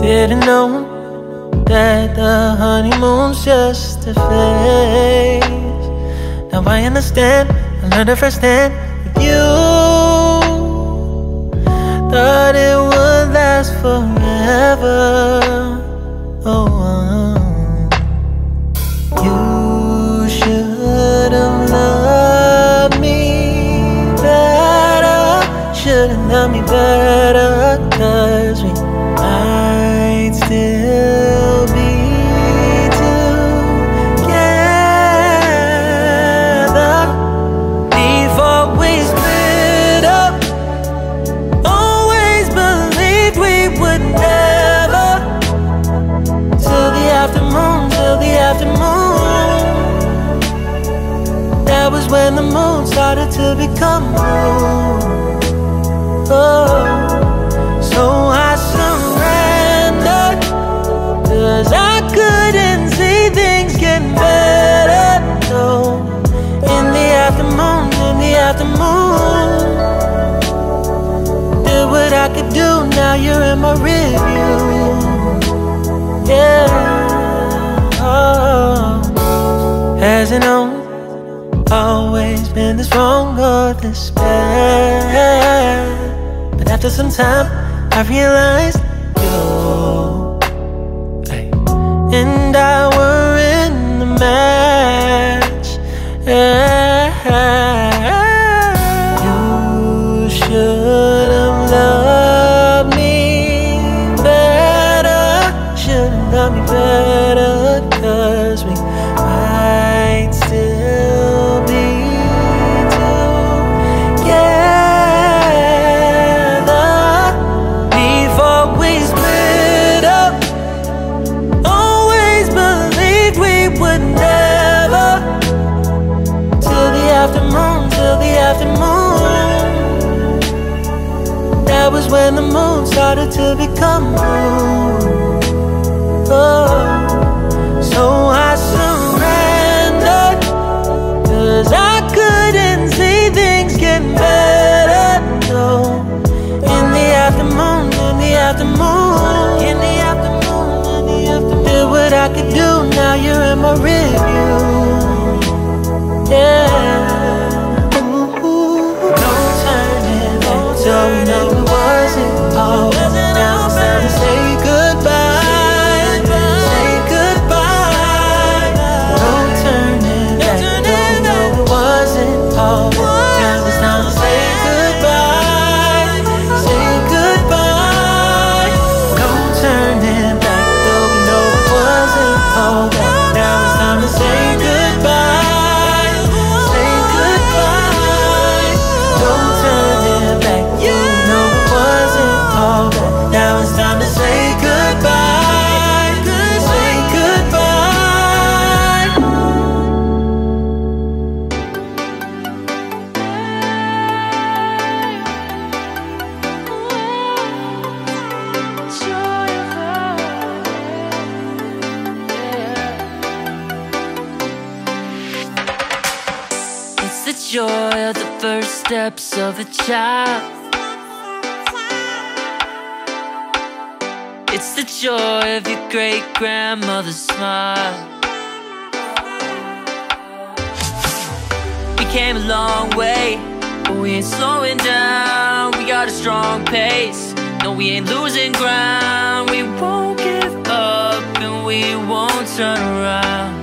Didn't know that the honeymoon's just a phase. Now I understand, I learned it firsthand with you. Thought it would last forever. Oh, uh. you should have loved me better. Should have loved me better, cause we when the moon started to become moon. Oh, so I surrendered. Cause I couldn't see things getting better. No, in the afternoon, in the afternoon. Did what I could do, now you're in my review. Yeah. Always been this wrong or this bad. But after some time, I realized you and I were in the match. You should have loved me better. Should have loved me better, cause we till the afternoon. That was when the moon started to become blue Oh, so I surrendered. Cause I couldn't see things getting better. No, in the afternoon, in the afternoon, in the afternoon, in the afternoon. Did what I could do, now you're in my review. joy of the first steps of a child. It's the joy of your great grandmother's smile. We came a long way, but we ain't slowing down. We got a strong pace, no, we ain't losing ground. We won't give up and we won't turn around.